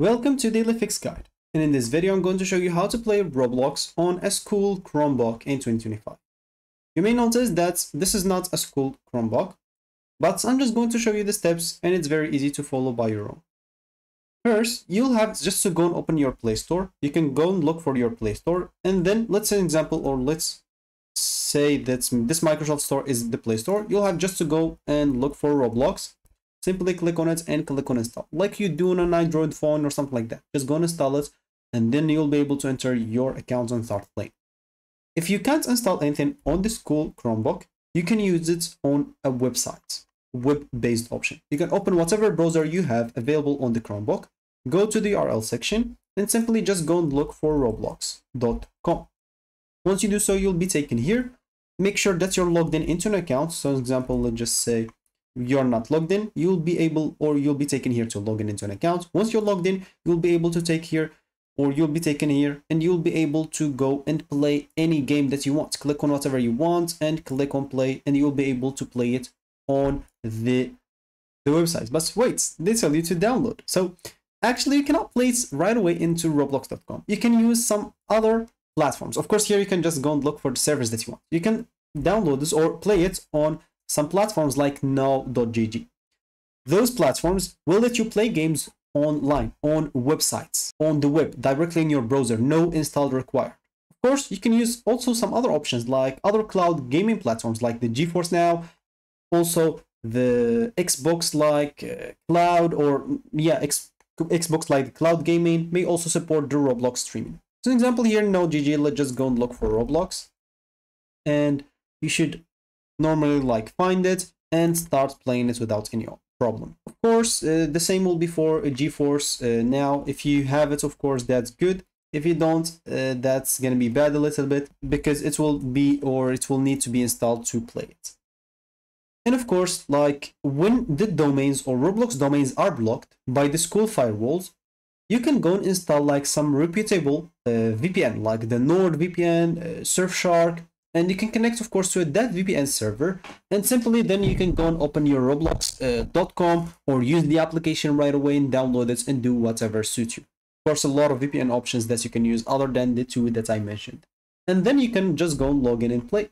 Welcome to Daily Fix Guide, and in this video I'm going to show you how to play Roblox on a school Chromebook in 2025. You may notice that this is not a school Chromebook, but I'm just going to show you the steps and it's very easy to follow by your own. First, you'll have just to go and open your Play Store. You can go and look for your Play Store, and then let's say an example, or let's say that this Microsoft Store is the Play Store. You'll have just to go and look for Roblox simply click on it and click on install. Like you do on an android phone or something like that. Just go and install it and then you'll be able to enter your account and start playing if you can't install anything on the school chromebook you can use it on a website web-based option. You can open whatever browser you have available on the chromebook go to the url section and simply just go and look for roblox.com once you do so you'll be taken here. Make sure that you're logged in into an account. So for example let's just say you're not logged in, you'll be able or you'll be taken here to log in into an account. Once you're logged in, you'll be able to take here or you'll be taken here and you'll be able to go and play any game that you want. Click on whatever you want and click on play and you'll be able to play it on the, the website. But wait, they tell you to download. So actually you cannot play it right away into roblox.com. You can use some other platforms. Of course, here you can just go and look for the servers that you want. You can download this or play it on some platforms like now.gg. Those platforms will let you play games online, on websites, on the web, directly in your browser, no install required. Of course, you can use also some other options like other cloud gaming platforms like the GeForce Now, also the Xbox like uh, cloud or yeah, X, Xbox like cloud gaming may also support the Roblox streaming. So an example here, now.gg, let's just go and look for Roblox. And you should normally like find it and start playing it without any problem. Of course, uh, the same will be for GeForce uh, now. If you have it, of course, that's good. If you don't, uh, that's going to be bad a little bit because it will be or it will need to be installed to play it. And of course, like when the domains or Roblox domains are blocked by the school firewalls, you can go and install like some reputable uh, VPN like the NordVPN, uh, Surfshark, and you can connect of course to a that VPN server and simply then you can go and open your roblox.com uh, or use the application right away and download it and do whatever suits you. Of course a lot of VPN options that you can use other than the two that I mentioned. And then you can just go and log in and play.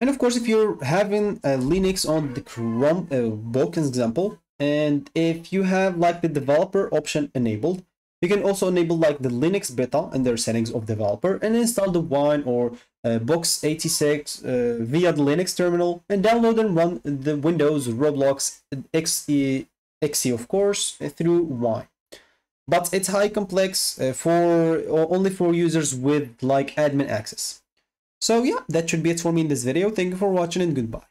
And of course if you're having a Linux on the Chrome uh, example and if you have like the developer option enabled you can also enable like the Linux beta in their settings of developer and install the Wine or uh, Box86 uh, via the Linux terminal and download and run the Windows Roblox XE, XE of course through Wine. But it's high complex uh, for only for users with like admin access. So yeah, that should be it for me in this video. Thank you for watching and goodbye.